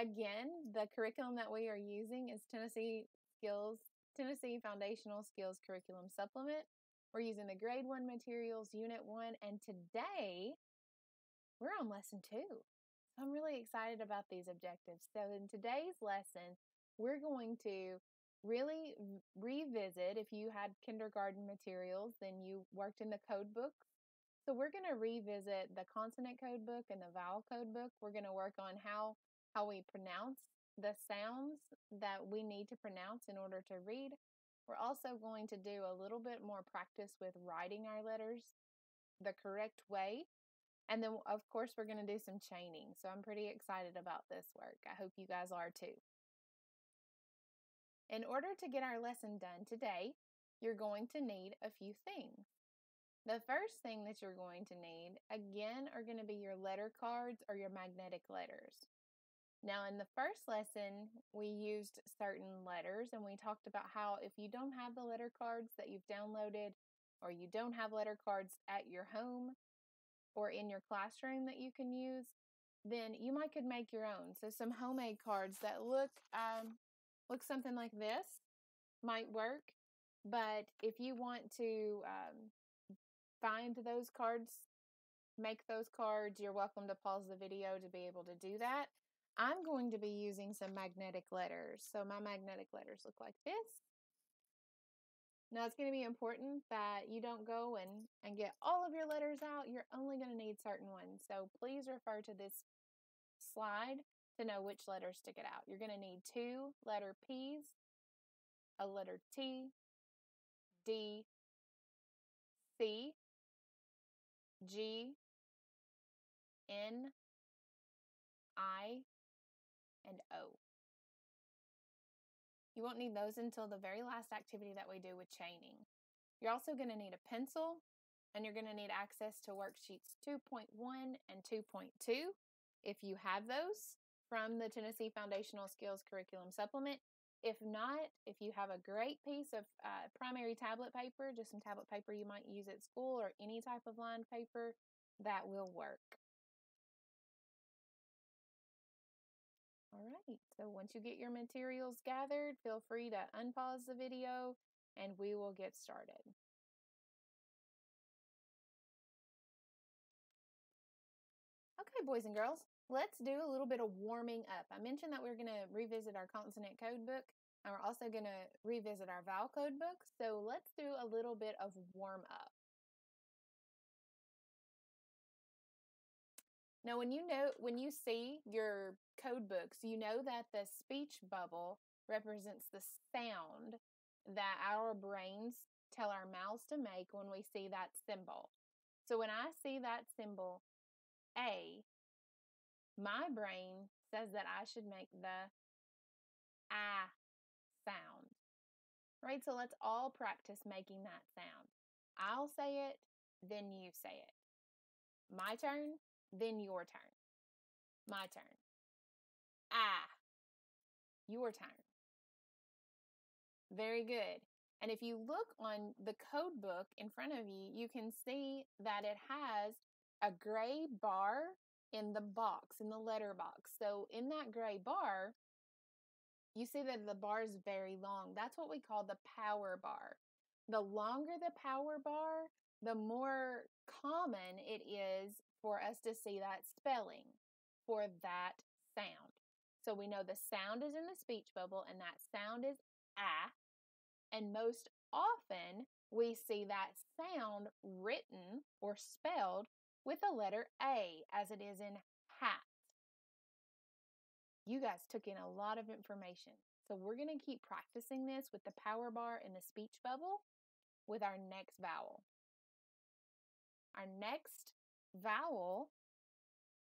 again, the curriculum that we are using is Tennessee Skills, Tennessee Foundational Skills Curriculum Supplement. We're using the grade one materials, unit one, and today we're on lesson two. I'm really excited about these objectives. So, in today's lesson, we're going to really revisit if you had kindergarten materials, then you worked in the code book. So, we're going to revisit the consonant code book and the vowel code book. We're going to work on how how we pronounce the sounds that we need to pronounce in order to read. We're also going to do a little bit more practice with writing our letters the correct way and then, of course, we're going to do some chaining. So I'm pretty excited about this work. I hope you guys are too. In order to get our lesson done today, you're going to need a few things. The first thing that you're going to need, again, are going to be your letter cards or your magnetic letters. Now, in the first lesson, we used certain letters and we talked about how if you don't have the letter cards that you've downloaded or you don't have letter cards at your home, or in your classroom that you can use, then you might could make your own. So some homemade cards that look um, look something like this might work. But if you want to um, find those cards, make those cards, you're welcome to pause the video to be able to do that. I'm going to be using some magnetic letters. So my magnetic letters look like this. Now it's going to be important that you don't go and, and get all of your letters out. You're only going to need certain ones. So please refer to this slide to know which letters to get out. You're going to need two letter P's, a letter T, D, C, G, N, I, and O. You won't need those until the very last activity that we do with chaining. You're also going to need a pencil and you're going to need access to worksheets 2.1 and 2.2 if you have those from the Tennessee Foundational Skills Curriculum Supplement. If not, if you have a great piece of uh, primary tablet paper, just some tablet paper you might use at school or any type of lined paper, that will work. So once you get your materials gathered, feel free to unpause the video and we will get started. Okay, boys and girls, let's do a little bit of warming up. I mentioned that we are going to revisit our consonant code book and we're also going to revisit our vowel code book. So let's do a little bit of warm up. Now, when you know, when you see your code books, you know that the speech bubble represents the sound that our brains tell our mouths to make when we see that symbol. So when I see that symbol A, my brain says that I should make the ah sound. Right? So let's all practice making that sound. I'll say it, then you say it. My turn, then your turn. My turn. Ah, your turn. Very good. And if you look on the code book in front of you, you can see that it has a gray bar in the box, in the letter box. So in that gray bar, you see that the bar is very long. That's what we call the power bar. The longer the power bar, the more common it is for us to see that spelling for that sound. So we know the sound is in the speech bubble and that sound is ah. And most often we see that sound written or spelled with the letter A as it is in hat. You guys took in a lot of information. So we're going to keep practicing this with the power bar and the speech bubble with our next vowel. Our next vowel,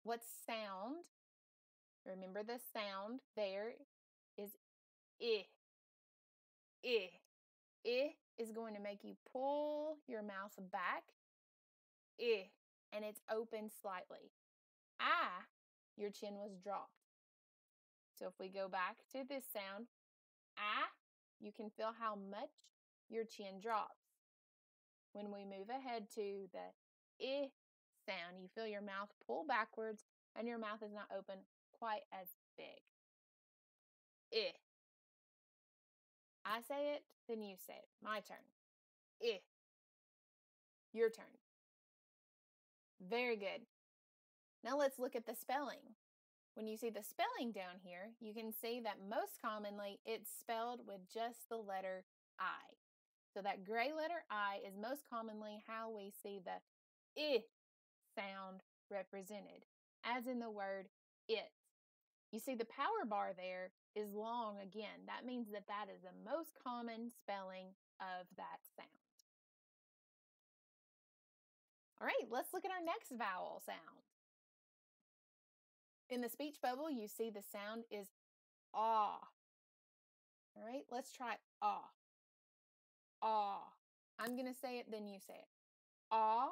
what sound Remember the sound there is I. I. I is going to make you pull your mouth back. I. And it's open slightly. Ah, your chin was dropped. So if we go back to this sound, ah, you can feel how much your chin drops. When we move ahead to the I sound, you feel your mouth pull backwards and your mouth is not open quite as big. Eh. I say it, then you say it. My turn. Eh. Your turn. Very good. Now let's look at the spelling. When you see the spelling down here, you can see that most commonly it's spelled with just the letter I. So that gray letter I is most commonly how we see the I sound represented, as in the word it. You see the power bar there is long again. That means that that is the most common spelling of that sound. All right, let's look at our next vowel sound. In the speech bubble, you see the sound is ah. All right, let's try ah. Ah. I'm going to say it, then you say it. Ah.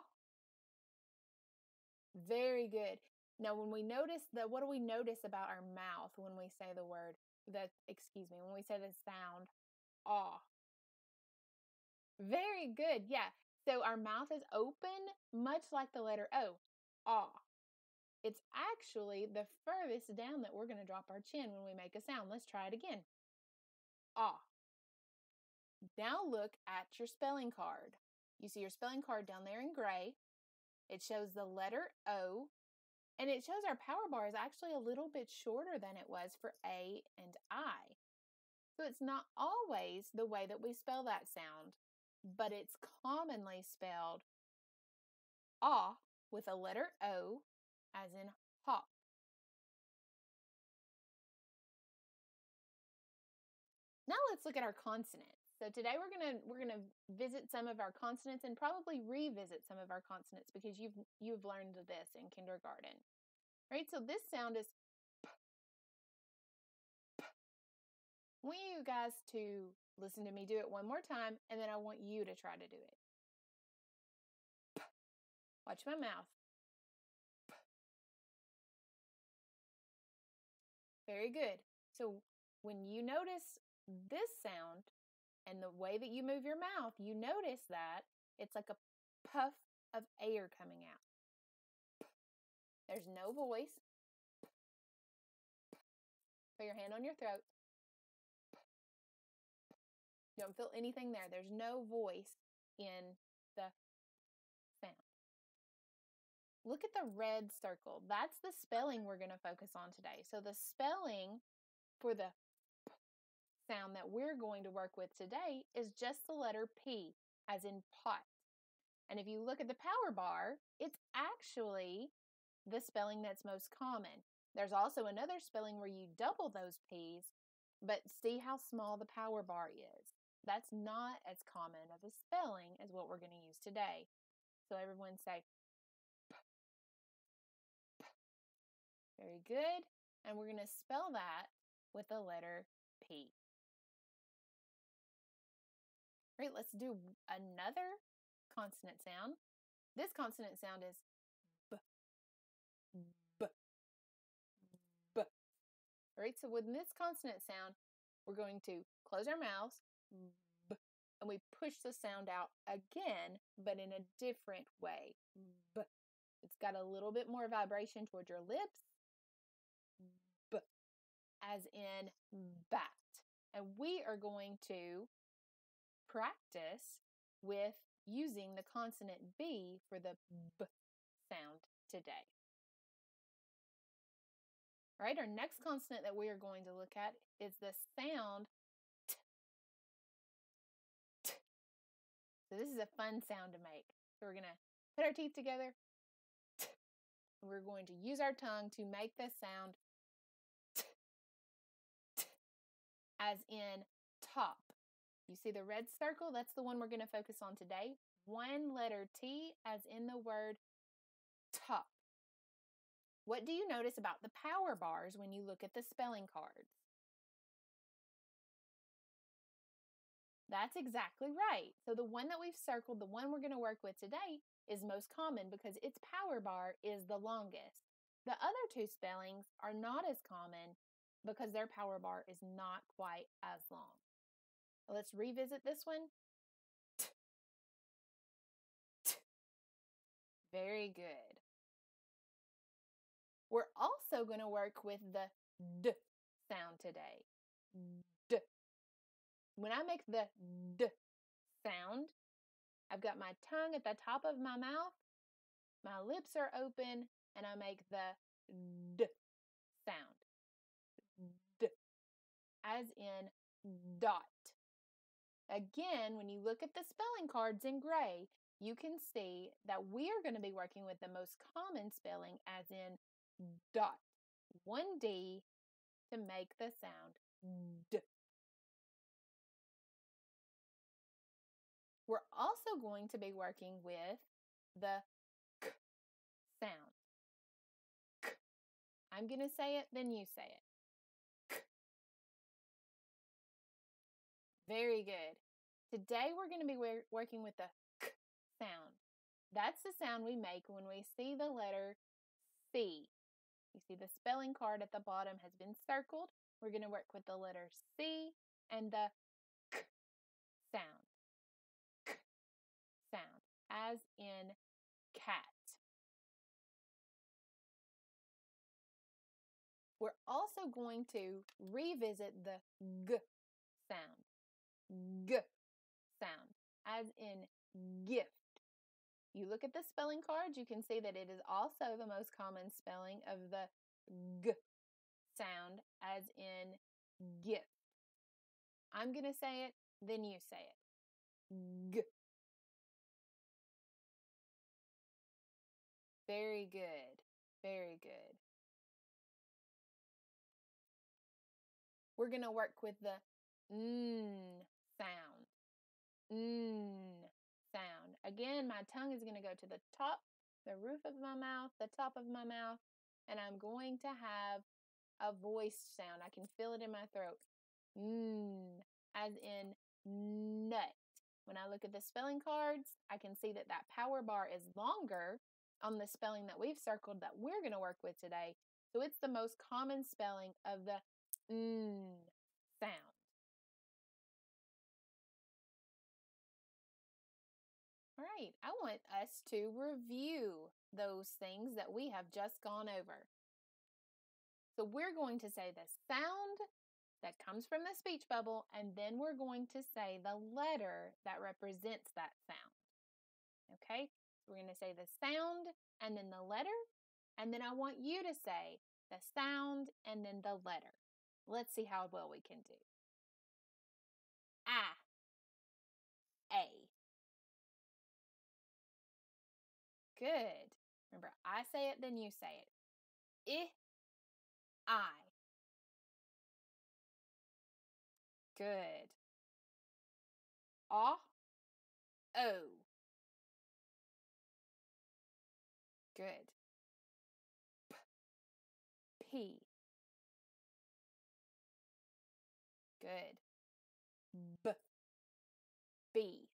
Very good. Now, when we notice the, what do we notice about our mouth when we say the word, that, excuse me, when we say the sound ah? Very good. Yeah. So our mouth is open, much like the letter O. Ah. It's actually the furthest down that we're going to drop our chin when we make a sound. Let's try it again. Ah. Now look at your spelling card. You see your spelling card down there in gray. It shows the letter O, and it shows our power bar is actually a little bit shorter than it was for A and I. So it's not always the way that we spell that sound, but it's commonly spelled ah with a letter O as in hop. Now let's look at our consonants. So today we're gonna we're gonna visit some of our consonants and probably revisit some of our consonants because you've you've learned this in kindergarten. Right? So this sound is p. want you guys to listen to me do it one more time and then I want you to try to do it. P. Watch my mouth. P. Very good. So when you notice this sound, and the way that you move your mouth, you notice that it's like a puff of air coming out. There's no voice. Put your hand on your throat. You Don't feel anything there. There's no voice in the sound. Look at the red circle. That's the spelling we're going to focus on today. So the spelling for the sound that we're going to work with today is just the letter P, as in pot. And if you look at the power bar, it's actually the spelling that's most common. There's also another spelling where you double those P's, but see how small the power bar is. That's not as common of a spelling as what we're going to use today. So everyone say p, p. Very good. And we're going to spell that with the letter P. Right, let's do another consonant sound. This consonant sound is b, b, b. Right, so with this consonant sound, we're going to close our mouths, b, and we push the sound out again, but in a different way. B. It's got a little bit more vibration towards your lips, b, as in bat. And we are going to practice with using the consonant B for the B sound today. All right, our next consonant that we are going to look at is the sound T. T. So this is a fun sound to make. So we're going to put our teeth together. T. We're going to use our tongue to make the sound T. T. As in top. You see the red circle? That's the one we're going to focus on today. One letter T as in the word top. What do you notice about the power bars when you look at the spelling cards? That's exactly right. So the one that we've circled, the one we're going to work with today, is most common because its power bar is the longest. The other two spellings are not as common because their power bar is not quite as long. Let's revisit this one. Very good. We're also going to work with the D sound today. D. When I make the D sound, I've got my tongue at the top of my mouth, my lips are open, and I make the D sound. D. As in dot. Again, when you look at the spelling cards in gray, you can see that we are going to be working with the most common spelling as in dot. One D to make the sound D. We're also going to be working with the K sound. K. I'm going to say it, then you say it. Very good. Today we're going to be working with the K sound. That's the sound we make when we see the letter C. You see the spelling card at the bottom has been circled. We're going to work with the letter C and the K sound as in cat. We're also going to revisit the g sound. G sound, as in gift. You look at the spelling cards, you can see that it is also the most common spelling of the g sound, as in gift. I'm going to say it, then you say it. G Very good. Very good. We're going to work with the n sound. N sound. Again, my tongue is going to go to the top, the roof of my mouth, the top of my mouth, and I'm going to have a voice sound. I can feel it in my throat. N, as in nut. When I look at the spelling cards, I can see that that power bar is longer on the spelling that we've circled that we're going to work with today. So it's the most common spelling of the n sound. Right, I want us to review those things that we have just gone over. So we're going to say the sound that comes from the speech bubble, and then we're going to say the letter that represents that sound. Okay, we're going to say the sound and then the letter. And then I want you to say the sound and then the letter. Let's see how well we can do. A. Good. Remember, I say it, then you say it. I. I. Good. Ah. O. Good. P. P. Good. B. B.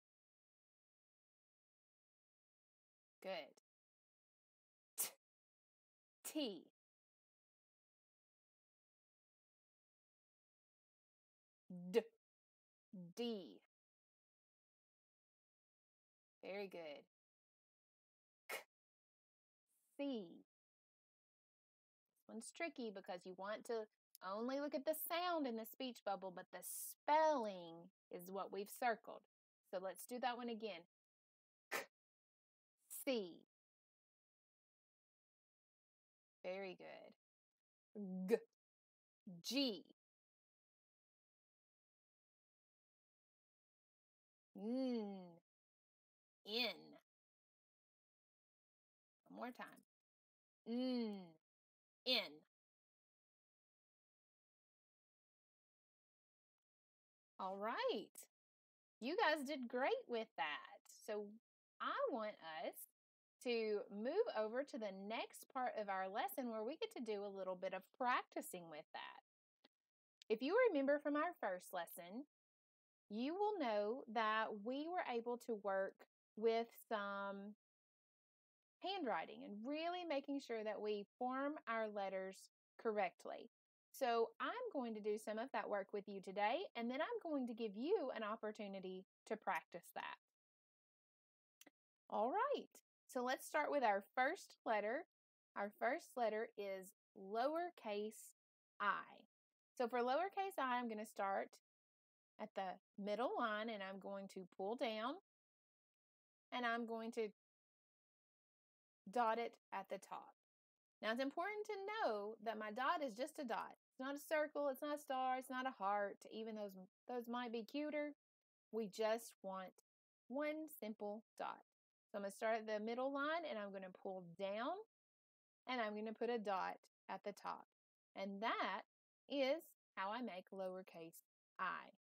Good. T. D. D. Very good. C. This one's tricky because you want to only look at the sound in the speech bubble, but the spelling is what we've circled. So let's do that one again. K, C. Very good. G, G. N, N. One more time. N, in. All right. You guys did great with that. So I want us to move over to the next part of our lesson where we get to do a little bit of practicing with that. If you remember from our first lesson, you will know that we were able to work with some handwriting and really making sure that we form our letters correctly. So I'm going to do some of that work with you today, and then I'm going to give you an opportunity to practice that. All right, so let's start with our first letter. Our first letter is lowercase i. So for lowercase i, I'm going to start at the middle line and I'm going to pull down and I'm going to dot it at the top. Now it's important to know that my dot is just a dot. It's not a circle, it's not a star, it's not a heart, even those those might be cuter. We just want one simple dot. So I'm going to start at the middle line and I'm going to pull down and I'm going to put a dot at the top. And that is how I make lowercase i.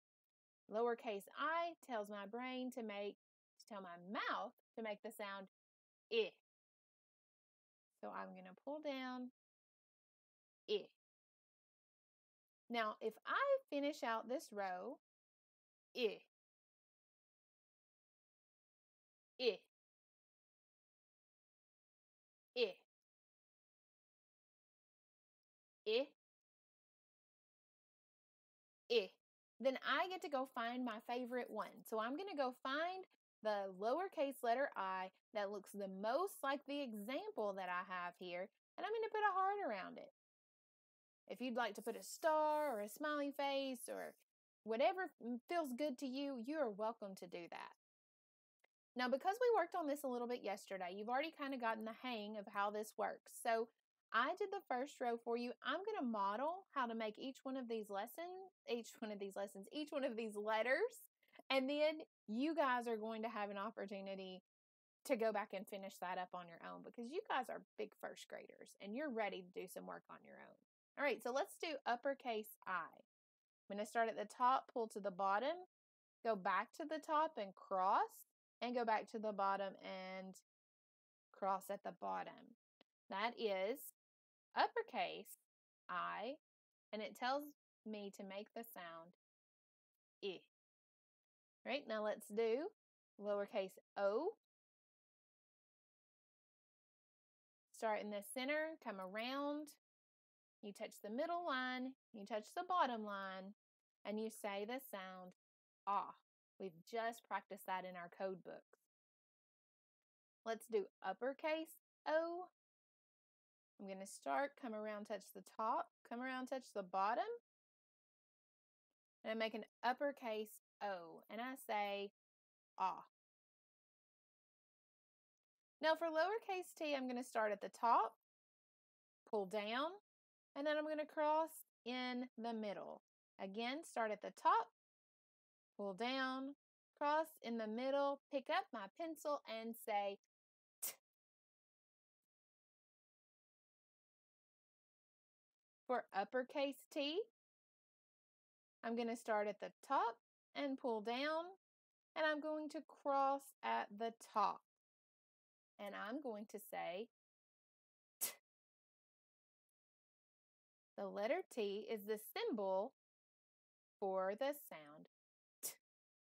Lowercase i tells my brain to make, to tell my mouth to make the sound i. So I'm going to pull down i. Now, if I finish out this row, i, i, then I get to go find my favorite one. So I'm going to go find the lowercase letter i that looks the most like the example that I have here, and I'm going to put a heart around it. If you'd like to put a star or a smiley face or whatever feels good to you, you are welcome to do that. Now, because we worked on this a little bit yesterday, you've already kind of gotten the hang of how this works. So I did the first row for you. I'm going to model how to make each one of these lessons, each one of these lessons, each one of these letters. And then you guys are going to have an opportunity to go back and finish that up on your own because you guys are big first graders and you're ready to do some work on your own. All right, so let's do uppercase I. I'm going to start at the top, pull to the bottom, go back to the top and cross, and go back to the bottom and cross at the bottom. That is uppercase I, and it tells me to make the sound I. Right, now let's do lowercase o. Start in the center, come around, you touch the middle line, you touch the bottom line, and you say the sound ah. We've just practiced that in our code books. Let's do uppercase O. I'm going to start, come around, touch the top, come around, touch the bottom. And I make an uppercase O. And I say ah. Now for lowercase t, I'm going to start at the top, pull down, and then I'm going to cross in the middle. Again, start at the top, pull down, cross in the middle, pick up my pencil and say For uppercase T, I'm going to start at the top and pull down, and I'm going to cross at the top. And I'm going to say T. The letter T is the symbol for the sound T.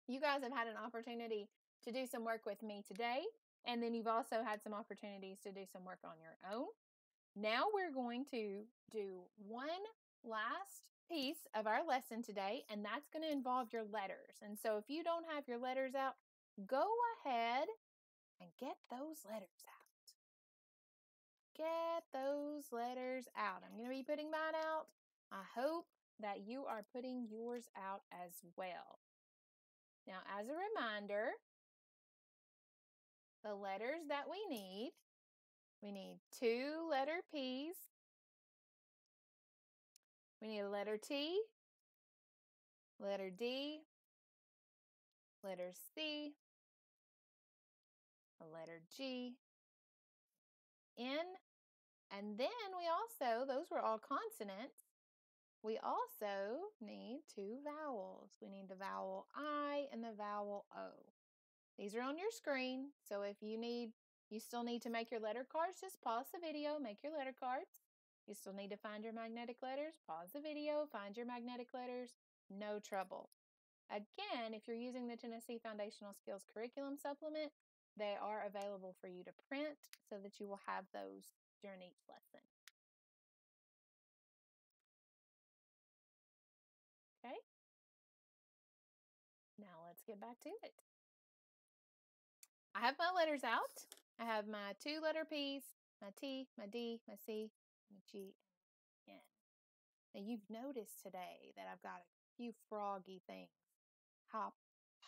You guys have had an opportunity to do some work with me today, and then you've also had some opportunities to do some work on your own. Now we're going to do one last piece of our lesson today, and that's going to involve your letters. And so if you don't have your letters out, go ahead and get those letters out. Get those letters out. I'm going to be putting mine out. I hope that you are putting yours out as well. Now, as a reminder, the letters that we need, we need two letter P's. We need a letter T, letter D, letter C, a letter G, N, and then we also, those were all consonants. We also need two vowels. We need the vowel I and the vowel O. These are on your screen, so if you need, you still need to make your letter cards, just pause the video, make your letter cards. You still need to find your magnetic letters, pause the video, find your magnetic letters, no trouble. Again, if you're using the Tennessee Foundational Skills Curriculum Supplement, they are available for you to print so that you will have those during each lesson. Okay? Now let's get back to it. I have my letters out. I have my two letter P's, my T, my D, my C, my G, and N. Now, you've noticed today that I've got a few froggy things hop,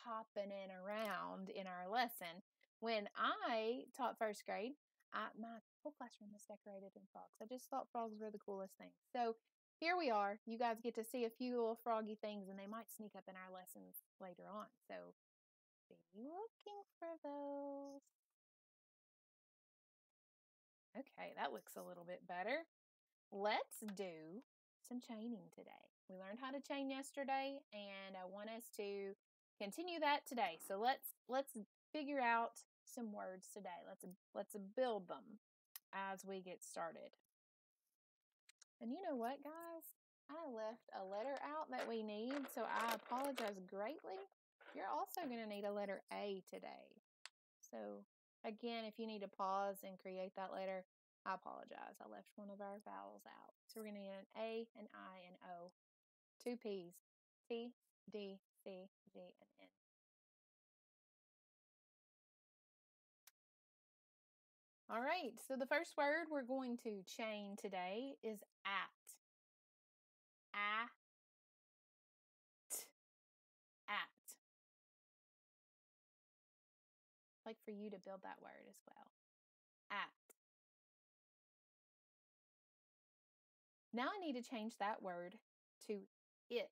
hopping in around in our lesson. When I taught first grade, I, my whole classroom was decorated in frogs. I just thought frogs were the coolest thing. So here we are. You guys get to see a few little froggy things, and they might sneak up in our lessons later on. So be looking for those. Okay, that looks a little bit better. Let's do some chaining today. We learned how to chain yesterday and I want us to continue that today. So let's let's figure out some words today. Let's let's build them as we get started. And you know what, guys? I left a letter out that we need, so I apologize greatly. You're also going to need a letter A today. So Again, if you need to pause and create that letter, I apologize. I left one of our vowels out. So we're going to need an A, an I, and O, two P's. T, D, C, G, and N. All right, so the first word we're going to chain today is. At. At. Like for you to build that word as well. At. Now I need to change that word to it.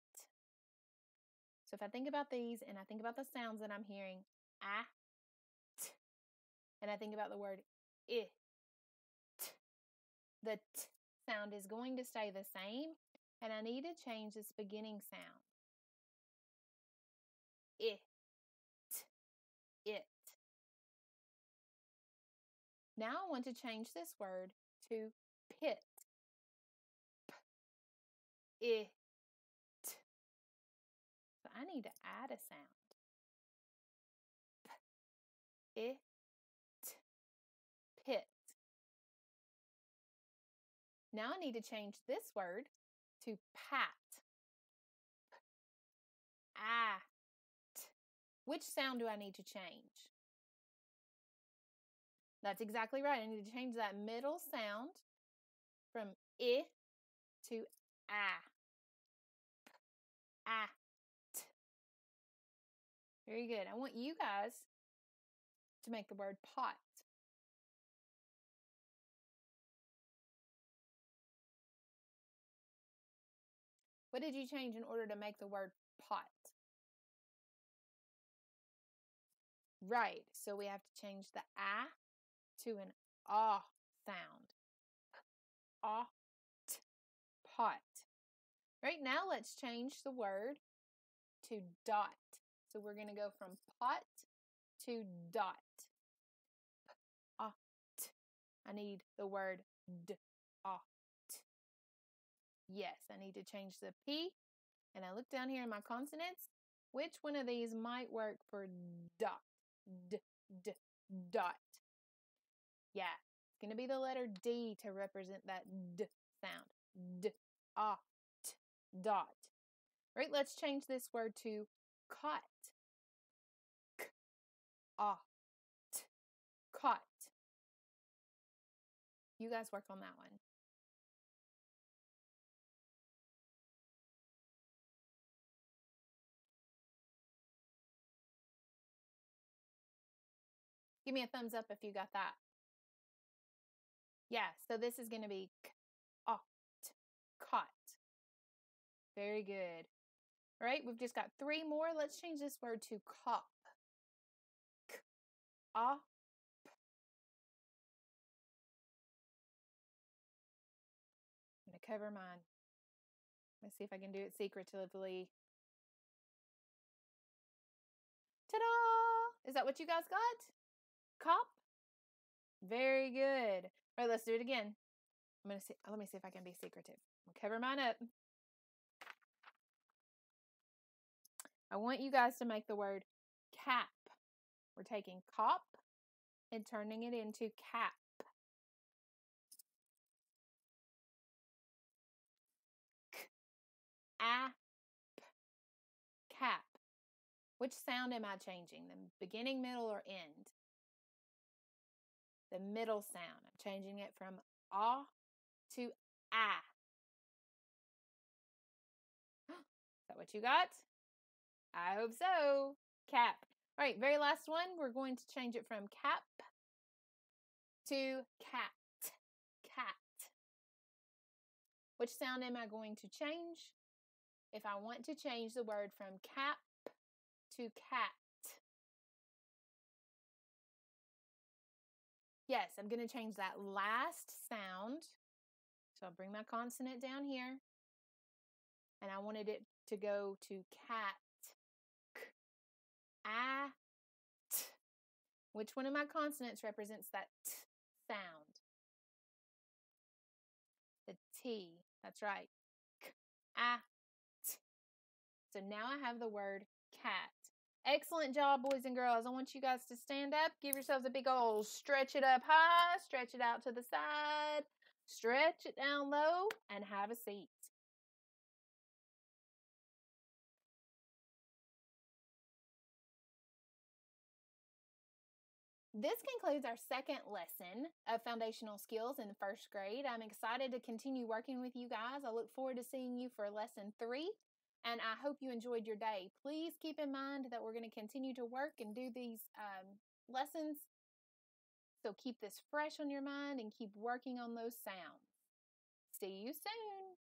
So if I think about these and I think about the sounds that I'm hearing, at, and I think about the word it, the t sound is going to stay the same, and I need to change this beginning sound. It. Now I want to change this word to pit. P, it. So I need to add a sound. P, it, pit. Now I need to change this word to pat. At. Which sound do I need to change? That's exactly right. I need to change that middle sound from I to ah. Very good. I want you guys to make the word pot. What did you change in order to make the word pot? Right. So we have to change the ah to an ah sound. Ah, pot. Right now, let's change the word to dot. So we're going to go from pot to dot. I need the word d, ah, Yes, I need to change the P. And I look down here in my consonants. Which one of these might work for dot? D, d, dot. Yeah, it's going to be the letter D to represent that D sound. D, ah, t, dot. Right, let's change this word to cot. K, ah, t. You guys work on that one. Give me a thumbs up if you got that. Yeah, so this is going to be cot, cot. Very good. All right, we've just got three more. Let's change this word to cop. Op. I'm going to cover mine. Let's see if I can do it secretively. Ta-da! Is that what you guys got? Cop? Very good. All right, let's do it again. I'm going to see, let me see if I can be secretive. I'll cover mine up. I want you guys to make the word cap. We're taking cop and turning it into cap. Cap. Which sound am I changing? The beginning, middle, or end? The middle sound. I'm changing it from ah to ah. Is that what you got? I hope so. Cap. All right, very last one. We're going to change it from cap to cat. Cat. Which sound am I going to change? If I want to change the word from cap to cat. Yes, I'm going to change that last sound. So I'll bring my consonant down here. And I wanted it to go to cat. K, a, t. Which one of my consonants represents that t sound? The T. That's right. K, a, t. So now I have the word cat. Excellent job, boys and girls. I want you guys to stand up, give yourselves a big old stretch it up high, stretch it out to the side, stretch it down low, and have a seat. This concludes our second lesson of foundational skills in the first grade. I'm excited to continue working with you guys. I look forward to seeing you for lesson three, and I hope you enjoyed your day. Please keep in mind that we're going to continue to work and do these um, lessons. So keep this fresh on your mind and keep working on those sounds. See you soon.